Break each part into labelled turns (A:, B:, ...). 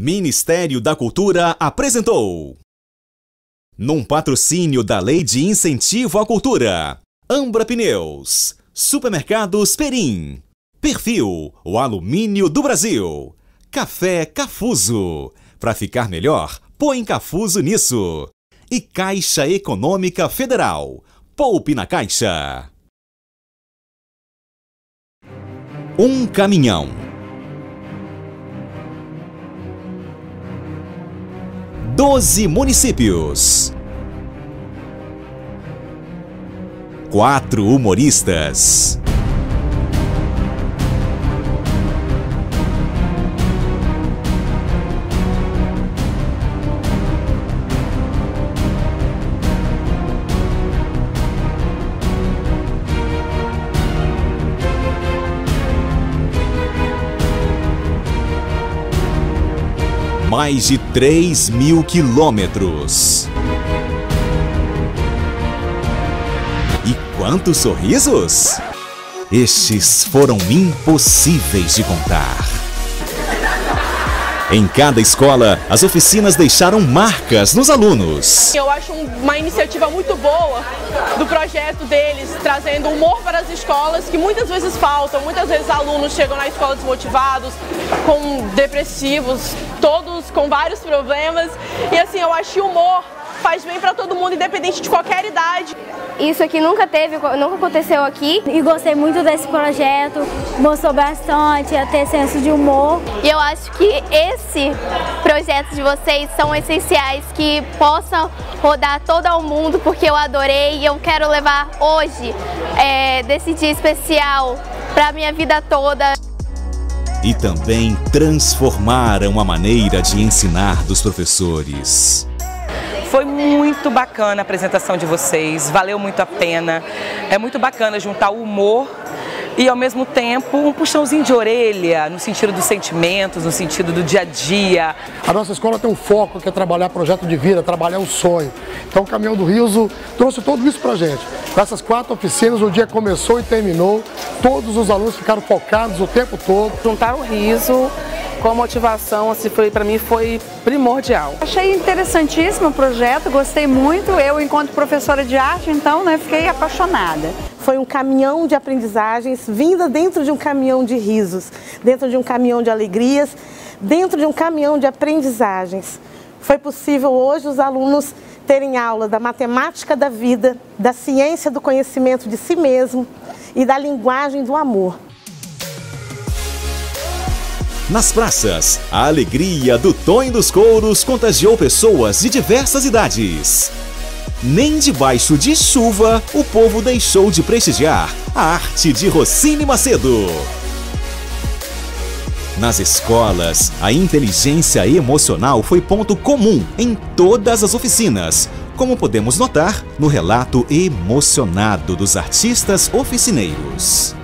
A: Ministério da Cultura apresentou. Num patrocínio da Lei de Incentivo à Cultura, Ambra Pneus, Supermercados Perim, Perfil, o alumínio do Brasil, Café Cafuso, para ficar melhor, põe Cafuso nisso, e Caixa Econômica Federal, poupe na Caixa. Um caminhão. Doze municípios. Quatro humoristas. Mais de 3 mil quilômetros. E quantos sorrisos? Estes foram impossíveis de contar. Em cada escola, as oficinas deixaram marcas nos alunos.
B: Eu acho uma iniciativa muito boa do projeto deles, trazendo humor para as escolas, que muitas vezes faltam. Muitas vezes alunos chegam na escola desmotivados, com depressivos, todos com vários problemas. E assim, eu acho que humor faz bem para todo mundo, independente de qualquer idade.
C: Isso aqui nunca teve, nunca aconteceu aqui.
D: E gostei muito desse projeto, mostrou bastante a ter senso de humor.
C: E eu acho que esse projeto de vocês são essenciais, que possam rodar todo o mundo, porque eu adorei e eu quero levar hoje, é, desse dia especial, para a minha vida toda.
A: E também transformaram a maneira de ensinar dos professores.
E: Foi muito bacana a apresentação de vocês, valeu muito a pena. É muito bacana juntar o humor e ao mesmo tempo um puxãozinho de orelha no sentido dos sentimentos, no sentido do dia a dia.
F: A nossa escola tem um foco que é trabalhar projeto de vida, trabalhar um sonho. Então o Caminhão do Riso trouxe tudo isso pra gente. Com essas quatro oficinas, o dia começou e terminou, todos os alunos ficaram focados o tempo todo.
G: Juntar o riso com a motivação, assim, foi para mim foi primordial.
H: Achei interessantíssimo o projeto, gostei muito. Eu, enquanto professora de arte, então, né, fiquei apaixonada.
I: Foi um caminhão de aprendizagens vinda dentro de um caminhão de risos, dentro de um caminhão de alegrias, dentro de um caminhão de aprendizagens. Foi possível hoje os alunos terem aula da matemática da vida, da ciência do conhecimento de si mesmo e da linguagem do amor.
A: Nas praças, a alegria do Tonho dos Couros contagiou pessoas de diversas idades. Nem debaixo de chuva o povo deixou de prestigiar a arte de Rocine Macedo. Nas escolas, a inteligência emocional foi ponto comum em todas as oficinas, como podemos notar no relato emocionado dos artistas oficineiros.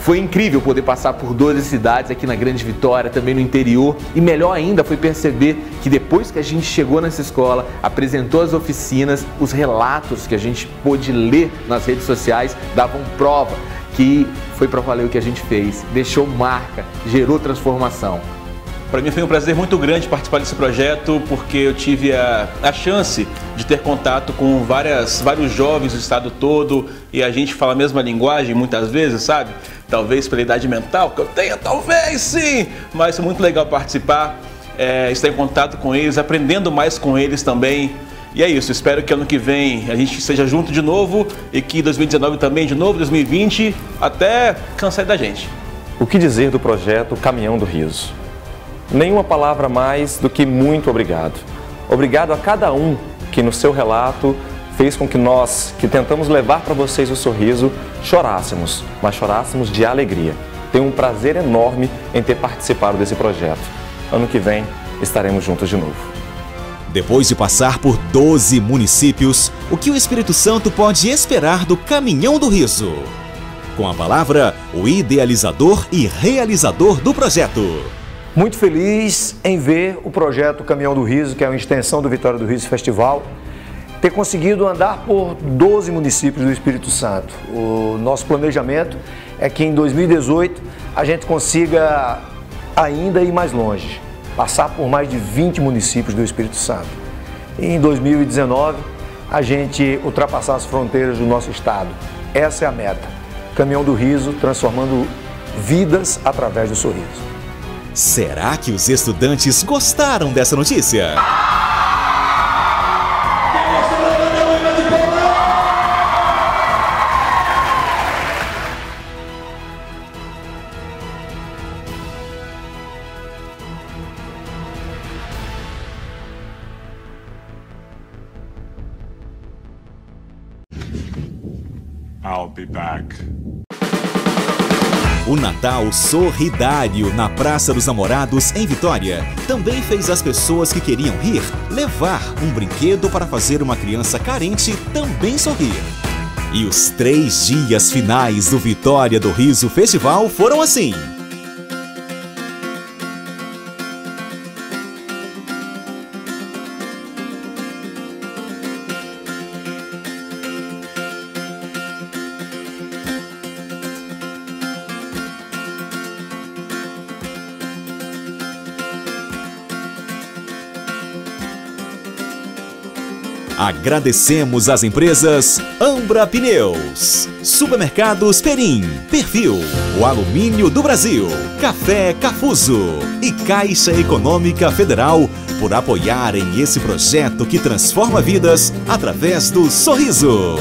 J: Foi incrível poder passar por 12 cidades aqui na Grande Vitória, também no interior. E melhor ainda foi perceber que depois que a gente chegou nessa escola, apresentou as oficinas, os relatos que a gente pôde ler nas redes sociais davam prova que foi para valer o que a gente fez. Deixou marca, gerou transformação.
K: Para mim foi um prazer muito grande participar desse projeto, porque eu tive a, a chance de ter contato com várias, vários jovens do estado todo e a gente fala a mesma linguagem muitas vezes, sabe? Talvez pela idade mental que eu tenha, talvez sim, mas é muito legal participar, é, estar em contato com eles, aprendendo mais com eles também. E é isso, espero que ano que vem a gente esteja junto de novo e que 2019 também de novo, 2020, até cansar da gente.
L: O que dizer do projeto Caminhão do Riso? Nenhuma palavra mais do que muito obrigado. Obrigado a cada um que no seu relato fez com que nós, que tentamos levar para vocês o sorriso, chorássemos, mas chorássemos de alegria. Tenho um prazer enorme em ter participado desse projeto. Ano que vem estaremos juntos de novo.
A: Depois de passar por 12 municípios, o que o Espírito Santo pode esperar do Caminhão do Riso? Com a palavra, o idealizador e realizador do projeto.
M: Muito feliz em ver o projeto Caminhão do Riso, que é uma extensão do Vitória do Riso Festival, ter conseguido andar por 12 municípios do Espírito Santo. O nosso planejamento é que em 2018 a gente consiga ainda ir mais longe. passar por mais de 20 municípios do Espírito Santo. E em 2019, a gente ultrapassar as fronteiras do nosso estado. Essa é a meta. Caminhão do Riso transformando vidas através do sorriso.
A: Será que os estudantes gostaram dessa notícia?
N: I'll be back.
A: O Natal Sorridário na Praça dos Namorados, em Vitória, também fez as pessoas que queriam rir levar um brinquedo para fazer uma criança carente também sorrir. E os três dias finais do Vitória do Riso Festival foram assim. Agradecemos às empresas Ambra Pneus, Supermercados Perim, Perfil, o Alumínio do Brasil, Café Cafuso e Caixa Econômica Federal por apoiarem esse projeto que transforma vidas através do sorriso.